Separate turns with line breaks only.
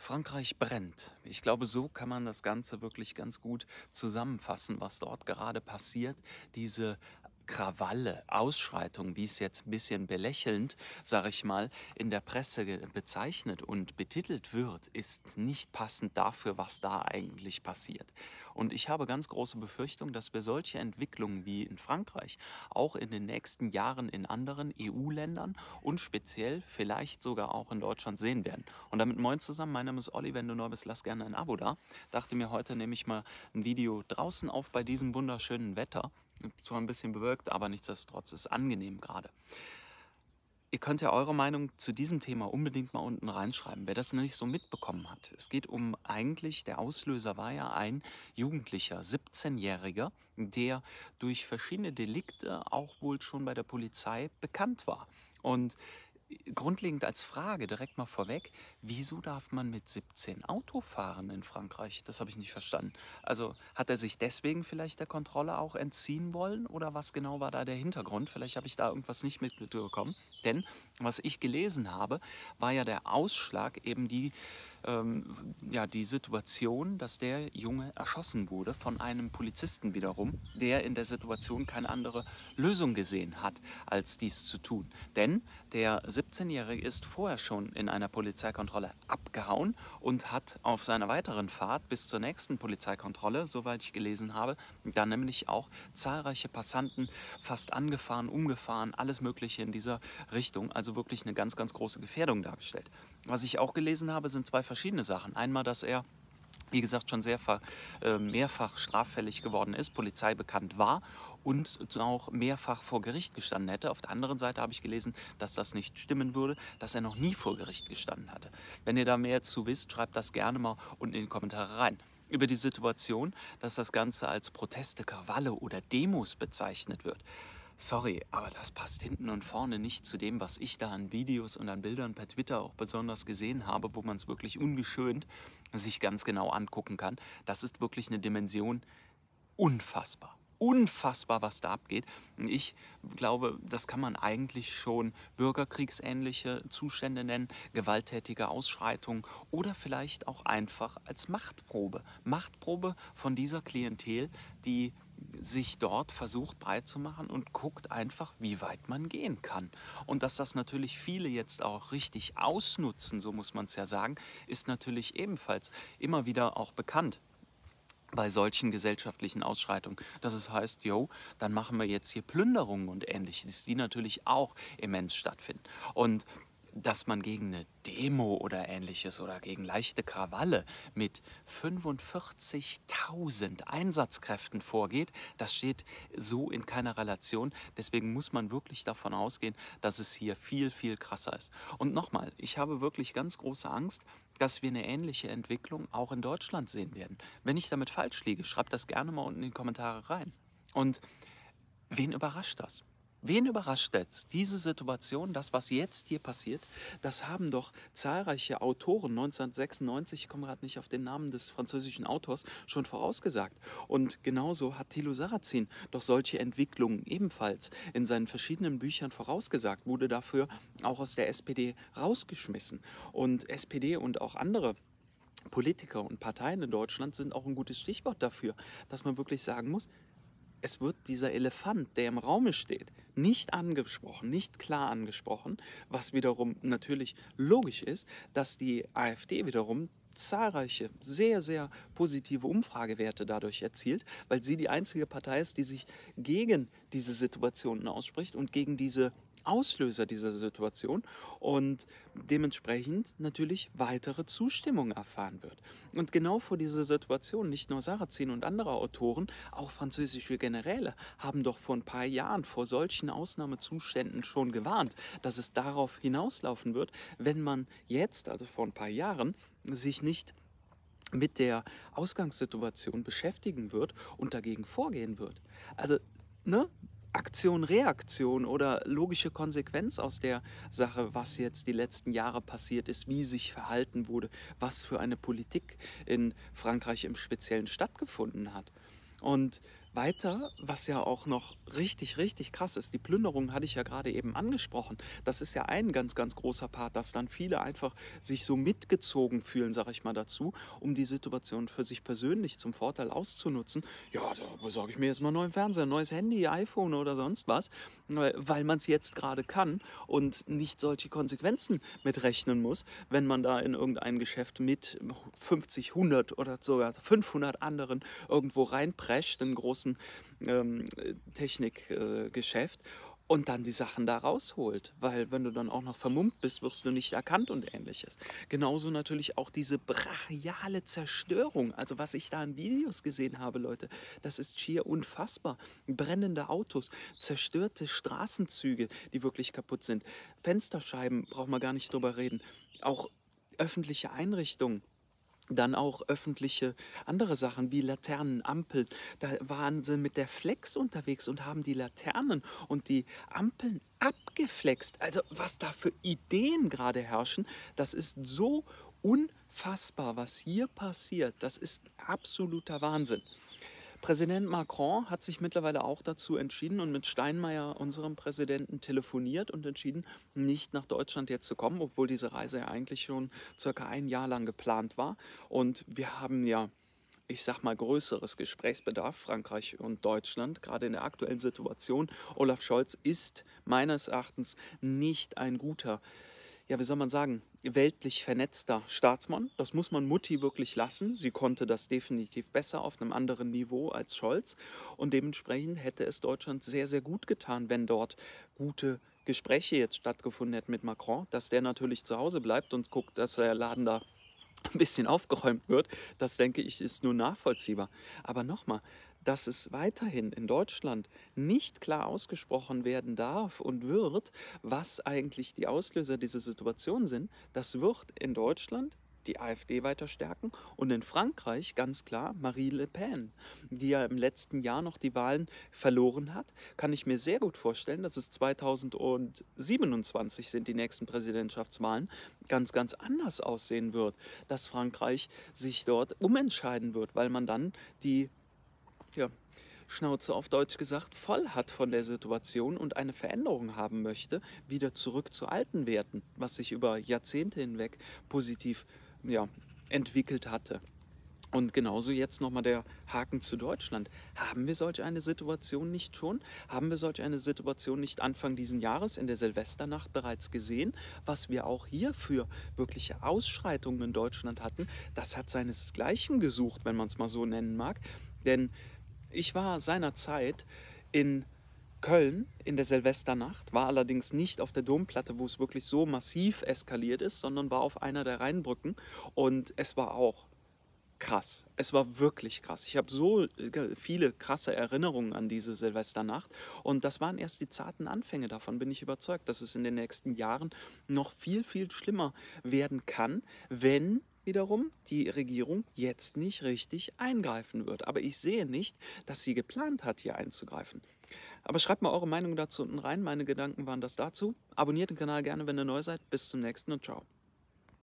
Frankreich brennt. Ich glaube, so kann man das Ganze wirklich ganz gut zusammenfassen, was dort gerade passiert. Diese Krawalle, Ausschreitungen, wie es jetzt ein bisschen belächelnd, sage ich mal, in der Presse bezeichnet und betitelt wird, ist nicht passend dafür, was da eigentlich passiert. Und ich habe ganz große Befürchtung, dass wir solche Entwicklungen wie in Frankreich auch in den nächsten Jahren in anderen EU-Ländern und speziell vielleicht sogar auch in Deutschland sehen werden. Und damit moin zusammen, mein Name ist Olli, wenn du neu bist, lass gerne ein Abo da. Dachte mir, heute nehme ich mal ein Video draußen auf bei diesem wunderschönen Wetter zwar ein bisschen bewölkt, aber nichtsdestotrotz ist es angenehm gerade. Ihr könnt ja eure Meinung zu diesem Thema unbedingt mal unten reinschreiben, wer das noch nicht so mitbekommen hat. Es geht um eigentlich, der Auslöser war ja ein Jugendlicher, 17-Jähriger, der durch verschiedene Delikte auch wohl schon bei der Polizei bekannt war. Und grundlegend als Frage direkt mal vorweg, wieso darf man mit 17 Auto fahren in Frankreich? Das habe ich nicht verstanden. Also hat er sich deswegen vielleicht der Kontrolle auch entziehen wollen oder was genau war da der Hintergrund? Vielleicht habe ich da irgendwas nicht mitbekommen. Denn was ich gelesen habe, war ja der Ausschlag eben die, ähm, ja, die Situation, dass der Junge erschossen wurde von einem Polizisten wiederum, der in der Situation keine andere Lösung gesehen hat, als dies zu tun. Denn der 17-Jährige ist vorher schon in einer Polizeikontrolle abgehauen und hat auf seiner weiteren Fahrt bis zur nächsten Polizeikontrolle, soweit ich gelesen habe, dann nämlich auch zahlreiche Passanten fast angefahren, umgefahren, alles Mögliche in dieser Richtung. Also wirklich eine ganz, ganz große Gefährdung dargestellt. Was ich auch gelesen habe, sind zwei verschiedene Sachen. Einmal, dass er wie gesagt, schon sehr äh, mehrfach straffällig geworden ist, Polizei bekannt war und auch mehrfach vor Gericht gestanden hätte. Auf der anderen Seite habe ich gelesen, dass das nicht stimmen würde, dass er noch nie vor Gericht gestanden hatte. Wenn ihr da mehr zu wisst, schreibt das gerne mal unten in die Kommentare rein. Über die Situation, dass das Ganze als Proteste, Krawalle oder Demos bezeichnet wird. Sorry, aber das passt hinten und vorne nicht zu dem, was ich da an Videos und an Bildern per Twitter auch besonders gesehen habe, wo man es wirklich ungeschönt sich ganz genau angucken kann. Das ist wirklich eine Dimension unfassbar unfassbar, was da abgeht. Ich glaube, das kann man eigentlich schon bürgerkriegsähnliche Zustände nennen, gewalttätige Ausschreitungen oder vielleicht auch einfach als Machtprobe. Machtprobe von dieser Klientel, die sich dort versucht breit zu machen und guckt einfach, wie weit man gehen kann. Und dass das natürlich viele jetzt auch richtig ausnutzen, so muss man es ja sagen, ist natürlich ebenfalls immer wieder auch bekannt bei solchen gesellschaftlichen Ausschreitungen, dass es heißt, jo, dann machen wir jetzt hier Plünderungen und ähnliches, die natürlich auch immens stattfinden. Und dass man gegen eine Demo oder ähnliches oder gegen leichte Krawalle mit 45.000 Einsatzkräften vorgeht, das steht so in keiner Relation. Deswegen muss man wirklich davon ausgehen, dass es hier viel, viel krasser ist. Und nochmal, ich habe wirklich ganz große Angst, dass wir eine ähnliche Entwicklung auch in Deutschland sehen werden. Wenn ich damit falsch liege, schreibt das gerne mal unten in die Kommentare rein. Und wen überrascht das? Wen überrascht jetzt diese Situation, das, was jetzt hier passiert? Das haben doch zahlreiche Autoren 1996, ich komme gerade nicht auf den Namen des französischen Autors, schon vorausgesagt. Und genauso hat Thilo Sarrazin doch solche Entwicklungen ebenfalls in seinen verschiedenen Büchern vorausgesagt, wurde dafür auch aus der SPD rausgeschmissen. Und SPD und auch andere Politiker und Parteien in Deutschland sind auch ein gutes Stichwort dafür, dass man wirklich sagen muss, es wird dieser Elefant, der im Raume steht, nicht angesprochen, nicht klar angesprochen, was wiederum natürlich logisch ist, dass die AfD wiederum zahlreiche, sehr, sehr positive Umfragewerte dadurch erzielt, weil sie die einzige Partei ist, die sich gegen diese Situationen ausspricht und gegen diese Auslöser dieser Situation und dementsprechend natürlich weitere Zustimmung erfahren wird. Und genau vor dieser Situation, nicht nur Sarrazin und andere Autoren, auch französische Generäle haben doch vor ein paar Jahren vor solchen Ausnahmezuständen schon gewarnt, dass es darauf hinauslaufen wird, wenn man jetzt, also vor ein paar Jahren, sich nicht mit der Ausgangssituation beschäftigen wird und dagegen vorgehen wird. Also, ne, Aktion, Reaktion oder logische Konsequenz aus der Sache, was jetzt die letzten Jahre passiert ist, wie sich verhalten wurde, was für eine Politik in Frankreich im Speziellen stattgefunden hat. Und weiter, was ja auch noch richtig, richtig krass ist, die Plünderung hatte ich ja gerade eben angesprochen. Das ist ja ein ganz, ganz großer Part, dass dann viele einfach sich so mitgezogen fühlen, sage ich mal dazu, um die Situation für sich persönlich zum Vorteil auszunutzen. Ja, da besorge ich mir jetzt mal einen neuen Fernseher, ein neues Handy, iPhone oder sonst was, weil man es jetzt gerade kann und nicht solche Konsequenzen mitrechnen muss, wenn man da in irgendein Geschäft mit 50, 100 oder sogar 500 anderen irgendwo reinprescht, in großen großen ähm, Technikgeschäft. Äh, und dann die Sachen da rausholt. Weil wenn du dann auch noch vermummt bist, wirst du nicht erkannt und ähnliches. Genauso natürlich auch diese brachiale Zerstörung. Also was ich da in Videos gesehen habe, Leute, das ist schier unfassbar. Brennende Autos, zerstörte Straßenzüge, die wirklich kaputt sind. Fensterscheiben, braucht man gar nicht drüber reden. Auch öffentliche Einrichtungen dann auch öffentliche andere Sachen wie Laternen, Ampeln. Da waren sie mit der Flex unterwegs und haben die Laternen und die Ampeln abgeflext. Also was da für Ideen gerade herrschen, das ist so unfassbar, was hier passiert. Das ist absoluter Wahnsinn. Präsident Macron hat sich mittlerweile auch dazu entschieden und mit Steinmeier, unserem Präsidenten, telefoniert und entschieden, nicht nach Deutschland jetzt zu kommen, obwohl diese Reise ja eigentlich schon circa ein Jahr lang geplant war. Und wir haben ja ich sag mal, größeres Gesprächsbedarf, Frankreich und Deutschland, gerade in der aktuellen Situation. Olaf Scholz ist meines Erachtens nicht ein guter ja, wie soll man sagen, weltlich vernetzter Staatsmann. Das muss man Mutti wirklich lassen. Sie konnte das definitiv besser auf einem anderen Niveau als Scholz. Und dementsprechend hätte es Deutschland sehr, sehr gut getan, wenn dort gute Gespräche jetzt stattgefunden hätten mit Macron, dass der natürlich zu Hause bleibt und guckt, dass der Laden da ein bisschen aufgeräumt wird. Das denke ich ist nur nachvollziehbar. Aber nochmal, dass es weiterhin in Deutschland nicht klar ausgesprochen werden darf und wird, was eigentlich die Auslöser dieser Situation sind, das wird in Deutschland die AfD weiter stärken und in Frankreich ganz klar Marie Le Pen, die ja im letzten Jahr noch die Wahlen verloren hat, kann ich mir sehr gut vorstellen, dass es 2027 sind die nächsten Präsidentschaftswahlen ganz ganz anders aussehen wird, dass Frankreich sich dort umentscheiden wird, weil man dann die ja, Schnauze auf Deutsch gesagt, voll hat von der Situation und eine Veränderung haben möchte, wieder zurück zu alten Werten, was sich über Jahrzehnte hinweg positiv ja, entwickelt hatte. Und genauso jetzt nochmal der Haken zu Deutschland. Haben wir solch eine Situation nicht schon? Haben wir solch eine Situation nicht Anfang diesen Jahres in der Silvesternacht bereits gesehen? Was wir auch hier für wirkliche Ausschreitungen in Deutschland hatten, das hat seinesgleichen gesucht, wenn man es mal so nennen mag. Denn ich war seinerzeit in Köln in der Silvesternacht, war allerdings nicht auf der Domplatte, wo es wirklich so massiv eskaliert ist, sondern war auf einer der Rheinbrücken und es war auch krass. Es war wirklich krass. Ich habe so äh, viele krasse Erinnerungen an diese Silvesternacht und das waren erst die zarten Anfänge. Davon bin ich überzeugt, dass es in den nächsten Jahren noch viel, viel schlimmer werden kann, wenn wiederum die Regierung jetzt nicht richtig eingreifen wird. Aber ich sehe nicht, dass sie geplant hat, hier einzugreifen. Aber schreibt mal eure Meinung dazu unten rein. Meine Gedanken waren das dazu. Abonniert den Kanal gerne, wenn ihr neu seid. Bis zum nächsten und ciao.